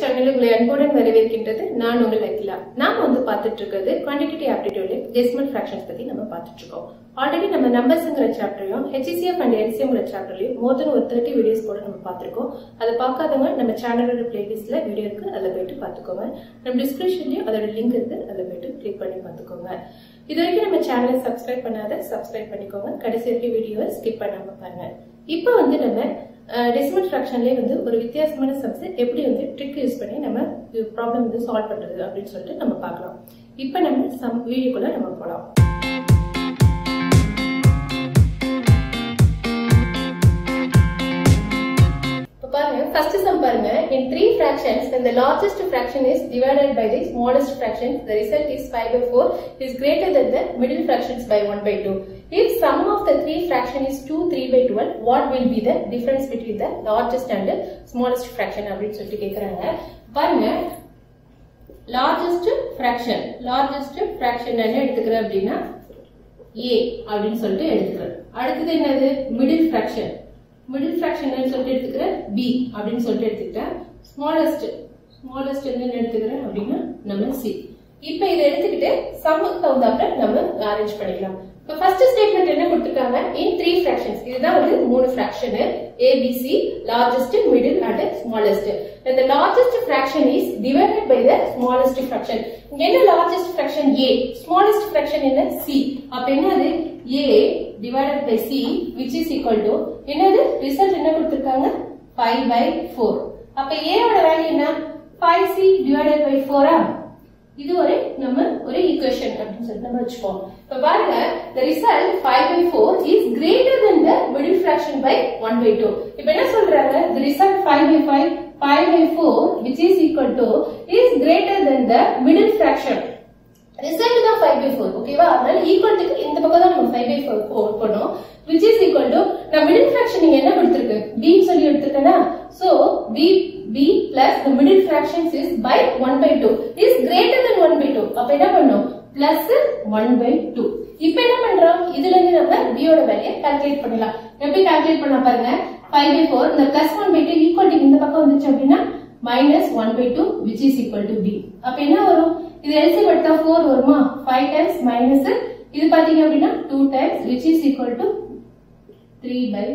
Channel உங்களை அன்புடன் வரவேற்கின்றது. நான் உங்கள் அகிலா. நாம் வந்து பார்த்துட்டு இருக்கிறது குவான்டிட்டி ஆப்டிடியூட்ல டெசிமல் ஃபிராக்ஷன்ஸ் பத்தி நம்ம பார்த்துட்டு இருக்கோம் ஆல்ரெடி நம்ம நம்பர்ஸ்ங்கிற சாப்டரையும் ஹெச்சிசிஎஃப் அண்ட் எல்சிஎம்ங்கிற சாப்டர்லயும் மோர் தென் ஒரு தேர்ட்டி வீடியோஸ் கூட நம்ம பார்த்துருக்கோம். அதை பார்க்காதவங்க நம்ம சேனலோட பிளேலிஸ்ட்ல வீடியோ இருக்கு. அதில் போயிட்டு பார்த்துக்கோங்க. நம்ம டிஸ்கிரிப்ஷன்லயும் அதோட லிங்க் இருக்கு. அதில் போயிட்டு கிளிக் பண்ணி பார்த்துக்கோங்க. இது வரைக்கும் நம்ம சேனலை சப்ஸ்கிரைப் பண்ணாத சப்ஸ்கிரைப் பண்ணிக்கோங்க. கடைசி வரைக்கும் வீடியோவை ஸ்கிப் பண்ணாம பாருங்க. இப்போ வந்து நம்ம டெசிமல் ஃப்ராக்ஷன்லேயே வந்து ஒரு வித்தியாசமான சப்ஸ் எப்படி வந்து ட்ரிக் யூஸ் பண்ணி நம்ம ப்ராப்ளம் வந்து சால்வ் பண்ணுறது அப்படின்னு சொல்லிட்டு நம்ம பார்க்கலாம். இப்போ நம்ம சம் வீடியோக்குள்ளே நம்ம போகலாம் first sum ஃபர்ஸ்ட் பாருங்க in three fractions when the largest fraction is divided by the smallest fraction the result is 5 by 4 is greater than the middle fractions by 1 by 2 if sum of the three fraction is 2 3 by 12 what will be the difference between the largest and the smallest fraction அப்படின்னு சொல்லிட்டு கேக்குறாங்க பாருங்க largest fraction largest fraction என்ன எடுத்துக்கிறேன் அப்படின்னா a அப்படின்னு சொல்லிட்டு எடுத்துக்கிறேன் அடுத்தது என்னது மிடில் ஃபிராக்ஷன் மிடில் ஃபிராக்ஷன் சொல்லிட்டு எடுத்துக்கிறேன். பி அப்படின்னு சொல்லிட்டு எடுத்துக்கிட்டேன். ஸ்மாலஸ்ட் ஸ்மாலஸ்ட் என்ன எடுத்துக்கிறேன் அப்படின்னா நம்ம சி இப்போ இதை எடுத்துக்கிட்டு சம்முக்கு தகுந்தாப்புல நம்ம அரேஞ்ச் பண்ணிக்கலாம். இப்போ ஃபர்ஸ்ட் ஸ்டேட்மெண்ட் என்ன கொடுத்துருக்காங்க? இன் த்ரீ ஃபிராக்ஷன்ஸ் இதுதான் வந்து மூணு fraction ABC largest middle and smallest இந்த largest fraction is divided by the smallest fraction என்ன largest fraction A smallest fraction என்ன? சி அப்ப என்னது? A divided by c which is equal to என்னது result என்ன கொடுத்திருக்காங்க 5 by 4 அப்ப a ஓட வேல்யூ என்ன 5c divided by 4 ஆ இது ஒரு நம்ம ஒரு ஈக்குவேஷன் அப்படின்னு சொல்லி நம்ம வச்சுப்போம் இப்ப பாருங்க the result 5 by 4 is greater than the middle fraction by 1 by 2 இப்ப என்ன சொல்றாங்க the result 5 by 5 5 by 4 which is equal to is greater than the middle fraction result தான் 5 by 4 ஓகேவா அதனால ஈக்குவல்ட்டுக்கு இந்த பக்கம் தான் நம்ம 5 by 4 போட் பண்ணோம் which is equal to நான் மிடில் ஃபிராக்ஷன் நீங்க என்ன கொடுத்திருக்கு? B சொல்லி எடுத்துக்கனா so b b plus the middle fractions is by 1 by 2 is greater than 1 by 2 அப்ப என்ன பண்ணோம்? Plus 1 by 2 இப்போ என்ன பண்றோம்? இதுல இருந்து நம்ம b ஓட வேல்யூ கால்குலேட் பண்ணலாம். எப்படி கால்குலேட் பண்ண பாருங்க. 5 by 4 இந்த plus 1 by 2 ஈக்குவல் இந்த பக்கம் வந்துச்சு அப்படின்னா minus 1 by 2 which is equal to b. அப்ப என்ன வரும்? இது எல்சியம் எடுத்தா ஃபோர் வருமா ஃபைவ் டைம்ஸ் மைனஸ் இது பாத்தீங்க அப்படின்னா two times which is equal to three by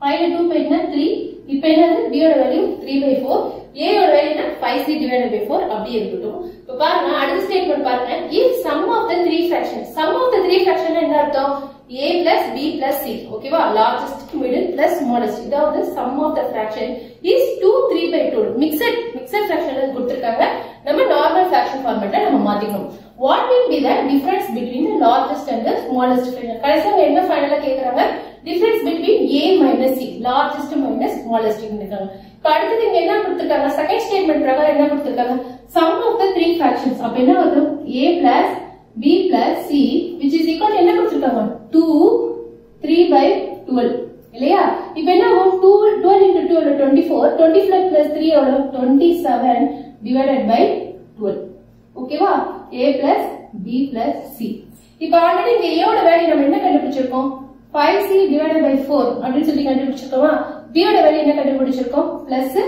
five two பைனா three இப்போ என்னது பியோட வேல்யூ த்ரீ பை ஃபோர் ஏயோட வேல்யூனா five C divide by four அப்படி இருக்கட்டும் இப்போ பாருங்க அடுத்த ஸ்டேட்மெண்ட் பாருங்க if sum of the three fraction sum of the three fraction என்ன அர்த்தம் A plus B plus C ஓகேவா லார்ஜஸ்ட் மிடில் plus smallest இதாவது sum of the fraction is 2 3 by 2 mixed mixed fraction கொடுத்திருக்காங்க நம்ம normal fraction ஃபார்மேட்டை நம்ம மாத்திக்கணும் what will be the difference between the largest and the smallest fraction கடைசியா என்ன ஃபைனலா கேக்குறாங்க difference between a minus c largest minus smallest இருக்காங்க இப்போ அடுத்தது இங்க என்ன கொடுத்திருக்காங்க செகண்ட் ஸ்டேட்மெண்ட் பிரகாரம் என்ன கொடுத்திருக்காங்க sum of the three fractions அப்ப என்ன வரும் a plus b plus c which is equal என்ன கொடுத்திருக்காங்க 2 3 by 12 இல்லையா? இப்போ என்ன ஆகும்? Two twelve into two twenty four twenty four plus three எவ்வளோ twenty seven divided by twelve ஓகேவா A plus B plus C இப்போ ஆல்ரெடி இங்க ஏவோட வேல்யூ நம்ம என்ன கண்டுபிடிச்சிருக்கோம்? Five C divided by four அப்படின்னு சொல்லி கண்டுபிடிச்சிருக்கோமா பியோட வேல்யூ என்ன கண்டுபிடிச்சிருக்கோம்? Plus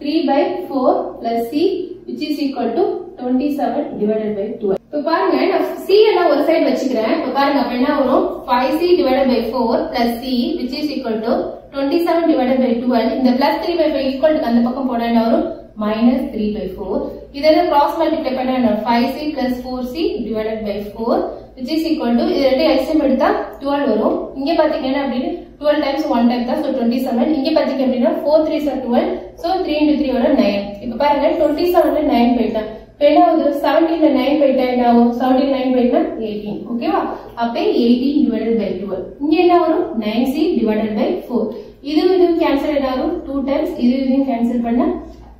three by four plus C which is equal to twenty seven divided by twelve இப்ப பாருங்க நான் சி எல்லாம் ஒரு சைடு வச்சுக்கிறேன். இப்ப பாருங்க அப்ப என்ன வரும்? Five C divided by four plus C which is equal to twenty seven divided by twelve இந்த plus three by five equal அந்த பக்கம் போட என்ன வரும்? மைனஸ் த்ரீ பை ஃபோர் இதை கிராஸ் மல்டிப்ளை பண்ண என்ன five C plus four C divided by four which is equal to இது ரெண்டு எல்சியம் எடுத்தா டுவெல் வரும். இங்க பாத்தீங்கன்னா அப்படின்னு டுவெல் டைம்ஸ் ஒன் டைம் தான் ஸோ டுவெண்ட்டி செவன் இங்க பாத்தீங்க அப்படின்னா four three are twelve so three into three வர நைன் இப்போ பாருங்க டுவெண்ட்டி செவன்ல நைன் போயிட்டான் ரெண்டாவது செவன்டீன்ல நைன் பை என்ன ஆகும் செவன்டீன் நைன் பைனா எயிட்டீன் ஓகேவா அப்போ எயிட்டீன் டிவைடட் பை டுவெல் இங்க என்ன வரும் nine C divided by four இது இதுவும் கேன்சல் என்ன ஆகும் டூ டைம்ஸ் இது இதுவும் கேன்சல் பண்ண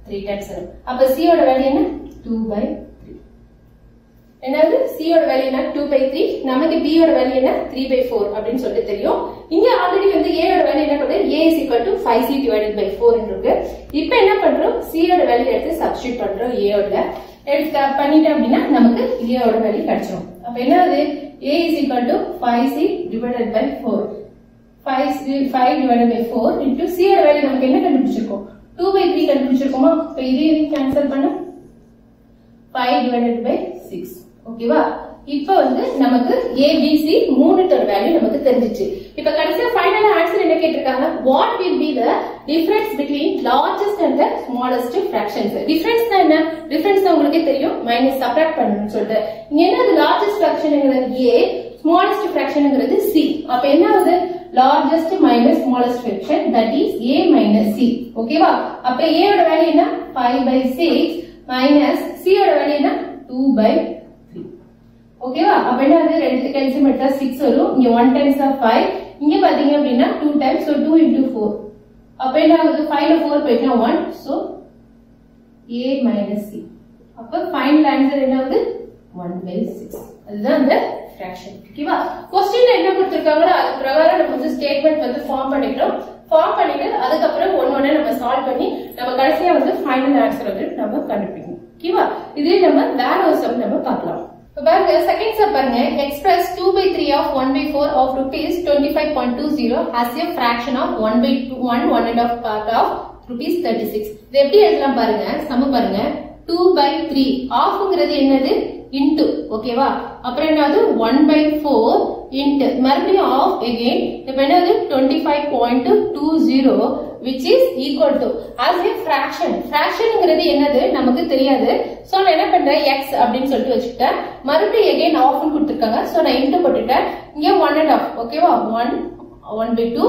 த்ரீ டைம்ஸ் வரும் அப்ப சியோட வேல்யூ என்ன டூ பை த்ரீ என்னது சியோட வேல்யூ என்ன டூ பை த்ரீ நமக்கு பி ஓட வேல்யூ என்ன த்ரீ பை ஃபோர் அப்படின்னு சொல்லிட்டு தெரியும். இங்க ஆல்ரெடி வந்து ஏயோட வேல்யூ என்ன பண்றது A is equal to five C divided by four இருக்கு. இப்ப என்ன பண்றோம்? சியோட வேல்யூ எடுத்து சப்ஸ்டியூட் பண்றோம் ஏயோட ஓட எடுத்து பண்ணிட்டோம் அப்படின்னா நமக்கு a ஓட வேல்யூ கிடைச்சிரும். அப்ப என்னது? A is equal to 5c divided by 4 5 5 divided by 4 into c ஓட வேல்யூ நமக்கு என்ன கண்டுபிடிச்சிருக்கோம்? டூ பை த்ரீ கண்டுபிடிச்சிருக்கோமா? இப்போ இதையும் கேன்சல் பண்ண ஃபைவ் டிவைடட் பை சிக்ஸ் ஓகேவா இப்போ வந்து நமக்கு ஏபிசி மூணுத்தோட வேல்யூ நமக்கு தெரிஞ்சிச்சு. இப்ப கடைசியா ஃபைனலா ஆன்சர் என்ன கேட்டிருக்காங்க? What will be the difference between largest and the smallest fractions difference தான் என்ன? டிஃபரன்ஸ் தான் உங்களுக்கே தெரியும். மைனஸ் சப்ராக்ட் பண்ணணும்னு சொல்லிட்டு. இங்க என்ன லார்ஜஸ்ட் ஃபிராக்ஷன்ங்கிறது ஏ ஸ்மாலஸ்ட் ஃபிராக்ஷன்ங்கிறது சி அப்ப என்ன ஆகுது? Largest minus smallest fraction that is A minus C ஓகேவா அப்ப ஏ ஓட வேல்யூ என்ன? Five by six minus C ஓட வேல்யூ என்ன? டூ பை த்ரீ ஓகேவா அப்ப என்ன அது ரெண்டு கேல்சியம் எடுத்தா சிக்ஸ் வரும். இங்க ஒன் டைம்ஸ் ஆஃப் ஃபைவ் இங்க பாத்தீங்க அப்படின்னா two times so two into four அப்ப என்ன ஆகுது? ஃபைவ்ல ஃபோர் போயிட்டா one so A minus C அப்ப ஃபைனல் ஆன்சர் என்ன ஆகுது? ஒன் பை சிக்ஸ் அதுதான் அந்த ஃபிராக்ஷன் ஓகேவா கொஸ்டின்ல என்ன கொடுத்துருக்காங்களோ அது பிரகாரம் நம்ம வந்து ஸ்டேட்மெண்ட் வந்து ஃபார்ம் பண்ணிக்கிறோம் ஃபார்ம் பண்ணிட்டு அதுக்கப்புறம் ஒன்னு ஒன்னு நம்ம சால்வ் பண்ணி நம்ம கடைசியா வந்து ஃபைனல் ஆன்சர் வந்து நம்ம கண்டுபிடிக்கணும். ஓகேவா இதே நம்ம வேற ஒரு சம் நம்ம பார்க்கலாம். இப்போ பாருங்க செகண்ட் ஸ்டெப் பாருங்க. Express two by three of one by four of rupees twenty five point two zero as a fraction of one by two one one and of part of rupees thirty six இது எப்படி எழுதலாம் பாருங்க? சம பாருங்க. Two by three ஆஃப்ங்கிறது என்னது? Into ஓகேவா அப்புறம் என்னது? ஒன் பை ஃபோர் இன்டு மறுபடியும் ஆஃப் எகெயின் இப்போ என்னது? Twenty five point two zero which is equal to as a fraction. ஃபிராக்ஷனுங்கிறது என்னது? நமக்கு தெரியாது. சோ நான் என்ன பண்றேன்? X அப்படின்னு சொல்லிட்டு வச்சுக்கிட்டேன். மறுபடியும் எகைன் ஆஃப் கொடுத்திருக்காங்க. சோ நான் இன்டு போட்டுட்டேன். இங்க 1 and half. ஓகேவா 1 1 by 2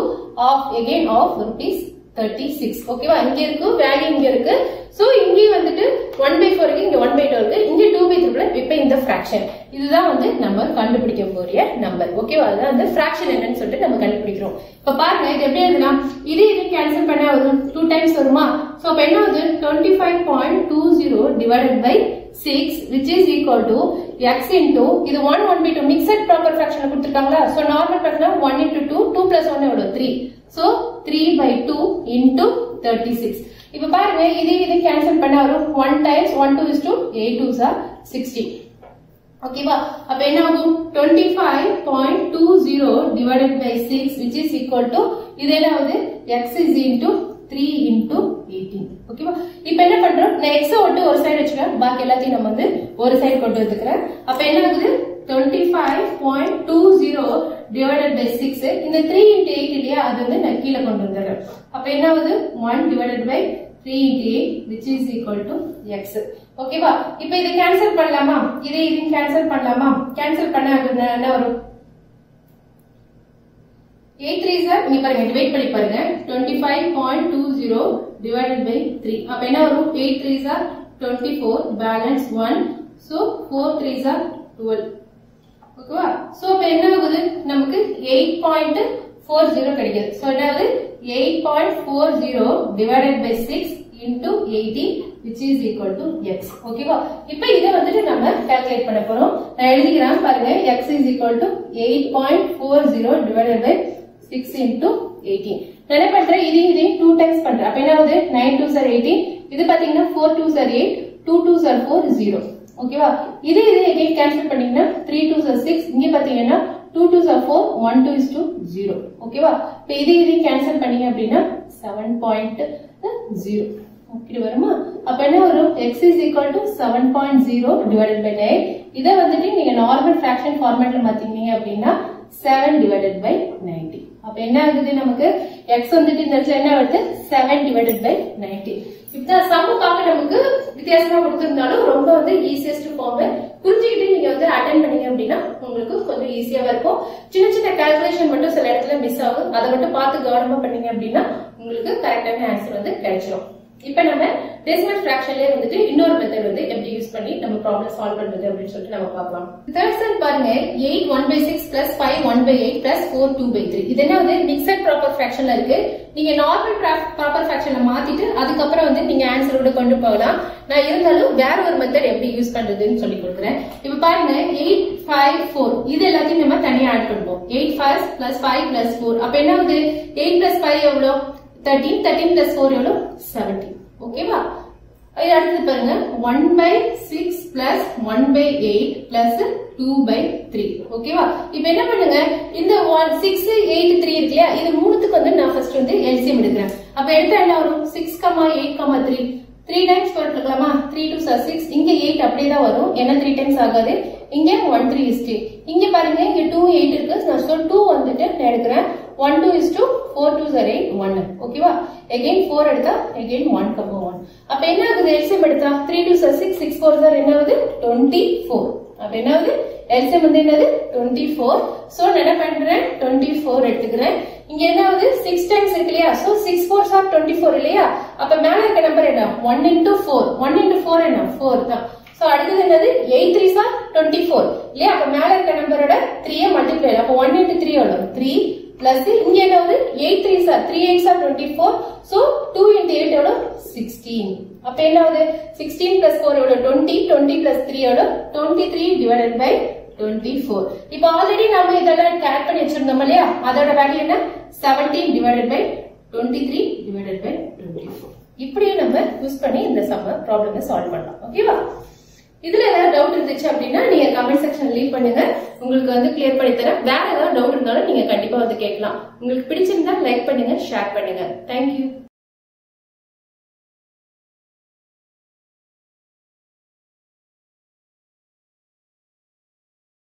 of again of rupees 36 ஓகேவா இங்க இருக்கு வேல்யூ இங்க இருக்கு. ஸோ இங்கே வந்துட்டு ஒன் பை ஃபோருக்கு இங்கே ஒன் பை டூ இருக்கு. இங்கே டூ பை த்ரீ இப்போ இந்த ஃப்ராக்ஷன் இதுதான் வந்து நம்ம கண்டுபிடிக்க போறிய நம்பர் ஓகேவா அதுதான் அந்த ஃப்ராக்ஷன் என்னன்னு சொல்லிட்டு நம்ம கண்டுபிடிக்கிறோம். இப்போ பாருங்க இது எப்படி எழுதலாம் இது இது கேன்சல் பண்ண வரும்? டூ டைம்ஸ் வருமா? ஸோ அப்போ என்ன வந்து twenty five point two zero divided by six which is equal to X into இது one one by two mixed proper fraction கொடுத்துருக்காங்களா? So normal ஃப்ராக்ஷனா one into two two plus one எவ்வளோ three so three by two into thirty six இப்போ பாருங்க இது இது cancel பண்ண வரும். One times one two is two eight two are sixty ஓகேவா அப்ப என்ன ஆகும்? Twenty five point two zero divided by six which is equal to இது என்னாவது X is into three into eighteen ஓகேவா இப்போ என்ன பண்றோம்? நான் எக்ஸை ஒட்டு ஒரு சைடு வச்சுக்கிறேன். பாக்கி எல்லாத்தையும் நம்ம வந்து ஒரு சைடு கொண்டு வந்துக்கிறேன் அப்ப என்ன ஆகுது? Twenty five point two zero divided by 6 இந்த 3 into 8 இல்லையா? அது வந்து நான் கீழே கொண்டு வந்துடுறேன். அப்ப என்ன ஆகுது 1 divided by 3 into 8 which is equal to x. ஓகேவா இப்போ இதை கேன்சல் பண்ணலாமா? இதை இதையும் கேன்சல் பண்ணலாமா? கேன்சல் பண்ண என்ன வரும்? 8 3 சார் இங்க பாருங்க டிவைட் பண்ணி பாருங்க. 25.20 divided by 3 அப்ப என்ன வரும்? 8 3 சார் 24 பேலன்ஸ் 1 so 4 3 சார் 12 ஓகேவா? சோ இப்ப என்ன ஆகுது? நமக்கு எயிட் பாயிண்ட் ஃபோர் ஜீரோ கிடைக்குது. ஸோ அதாவது eight point four zero divided by six into eighteen which is equal to X ஓகேவா? இப்போ இதை வந்துட்டு நம்ம கேல்குலேட் பண்ண போறோம். நான் எழுதிக்கிறேன் பாருங்க. X is equal to eight point four zero divided by six into eighteen நான் என்ன பண்றேன்? இதையும் இதையும் டூ டைம்ஸ் பண்றேன். அப்ப என்ன ஆகுது? நைன் டூ சார் எயிட்டீன் இது பாத்தீங்கன்னா four two are eight two two are four zero ஓகேவா இது இது எகைன் கேன்சல் பண்ணீங்கன்னா த்ரீ டூ சிக்ஸ் இங்கே பார்த்தீங்கன்னா two two are four one two is two zero ஓகேவா இப்போ இது இதையும் கேன்சல் பண்ணீங்க அப்படின்னா செவன் பாயிண்ட் ஜீரோ ஓகே வருமா? அப்ப என்ன வரும்? X is equal to seven point zero divided by nine இதை வந்துட்டு நீங்க நார்மல் ஃபிராக்ஷன் ஃபார்மேட்ல மாத்திக்கிங்க அப்படின்னா 7 divided by 90 அப்ப என்ன ஆகுது நமக்கு? X வந்துட்டு இந்த இடத்துல என்ன வருது? 7 divided by 90 இந்த சம் பார்க்க நமக்கு வித்தியாசமா கொடுத்திருந்தாலும் ரொம்ப வந்து ஈஸியஸ்ட் ஃபார்ம் புரிஞ்சுக்கிட்டு நீங்க வந்து அட்டன் பண்ணீங்க அப்படின்னா உங்களுக்கு கொஞ்சம் ஈஸியாவா இருக்கும். சின்ன சின்ன கால்குலேஷன் மட்டும் சில இடத்துல மிஸ் ஆகும். அதை மட்டும் பார்த்து கவனமா பண்ணீங்க அப்படின்னா உங்களுக்கு கரெக்டான ஆன்சர் வந்து கிடைச்சிடும் இப்ப நம்ம டெசிமல் ஃபிராக்ஷன்லயே வந்துட்டு இன்னொரு மெத்தட் வந்து எப்படி யூஸ் பண்ணி நம்ம ப்ராப்ளம் சால்வ் பண்றது அப்படின்னு சொல்லிட்டு நம்ம பார்க்கலாம். தேர்ட் செல் பாருங்க eight one by six plus five one by eight plus four two by three இது என்ன வந்து மிக்சட் ப்ராப்பர் ஃபிராக்ஷன்ல இருக்கு. நீங்க நார்மல் ப்ராப்பர் ஃபிராக்ஷன்ல மாத்திட்டு அதுக்கப்புறம் வந்து நீங்க ஆன்சரோட கொண்டு போகலாம். நான் இருந்தாலும் வேற ஒரு மெத்தட் எப்படி யூஸ் பண்றதுன்னு சொல்லி கொடுக்குறேன். இப்ப பாருங்க 8 5 4 இது எல்லாத்தையும் நம்ம தனியா ஆட் பண்ணுவோம். Eight five plus five plus four அப்ப என்ன ஆகுது? 8 plus 5 எவ்வளவு 13 13 plus 4 எவ்வளவு? 17 ஓகேவா இது அடுத்தது பாருங்க. One by six plus one by eight plus two by three ஓகேவா இப்ப என்ன பண்ணுங்க? இந்த ஒன் சிக்ஸ் எயிட் த்ரீ இருக்கு இல்லையா? இது மூணுத்துக்கு வந்து நான் ஃபர்ஸ்ட் வந்து எல்சியம் எடுக்கிறேன். அப்ப எடுத்தா என்ன வரும்? Six comma eight comma three three times போட்டுக்கலாமா த்ரீ டூ சார் சிக்ஸ் இங்க எயிட் அப்படியே தான் வரும். ஏன்னா த்ரீ டைம்ஸ் ஆகாது? இங்க ஒன் த்ரீ இஸ்டி இங்க பாருங்க இங்க டூ எயிட் இருக்கு. நான் ஸோ டூ வந்துட்டு நான் எடுக்கிறேன். One two is two four two are eight one ஓகேவா எகைன் ஃபோர் எடுத்தா எகைன் ஒன் கப்போ ஒன் அப்ப என்ன ஆகுது? எல்சிஎம் எடுத்தா three two are six six four are என்ன ஆகுது டுவெண்ட்டி ஃபோர் அப்ப என்ன ஆகுது? எல்சிஎம் வந்து என்னது? டுவெண்ட்டி ஃபோர் ஸோ நான் என்ன பண்றேன்? டுவெண்ட்டி ஃபோர் எடுத்துக்கிறேன். இங்க என்ன ஆகுது? சிக்ஸ் டைம்ஸ் இருக்கு இல்லையா? So six four are twenty four இல்லையா? அப்ப மேல இருக்க நம்பர் என்ன? One into four one into four என்ன? ஃபோர் தான். சோ அடுத்தது என்னது? Eight three are twenty four இல்லையா? அப்ப மேல இருக்க நம்பரோட த்ரீயை மல்டிப்ளை அப்போ ஒன் இன்டூ த்ரீ எவ்வளவு? த்ரீ பிளஸ் இங்க என்ன வந்து eight three are three eight are twenty four so two into eight எவ்வளவு? சிக்ஸ்டீன் அப்ப என்ன ஆகுது? சிக்ஸ்டீன் பிளஸ் ஃபோர் எவ்வளவு? டுவெண்ட்டி டுவெண்ட்டி பிளஸ் த்ரீ எவ்வளவு? Twenty three divided by twenty four இப்போ ஆல்ரெடி நம்ம இதெல்லாம் கேட் பண்ணி வச்சிருந்தோம் இல்லையா? அதோட வேல்யூ என்ன? Seventeen divided by twenty three divided by twenty four இப்படியே நம்ம யூஸ் பண்ணி இந்த சம்ம ப்ராப்ளமை சால்வ் பண்ணலாம். ஓகேவா இதுல ஏதாவது டவுட் இருந்துச்சு அப்படின்னா நீங்க கமெண்ட் செக்ஷன் லீவ் பண்ணுங்க. உங்களுக்கு வந்து கிளியர் பண்ணி தரேன். வேற ஏதாவது டவுட் இருந்தாலும் நீங்க கண்டிப்பா வந்து கேட்கலாம். உங்களுக்கு பிடிச்சிருந்தா லைக் பண்ணுங்க ஷேர் பண்ணுங்க. தேங்க்யூ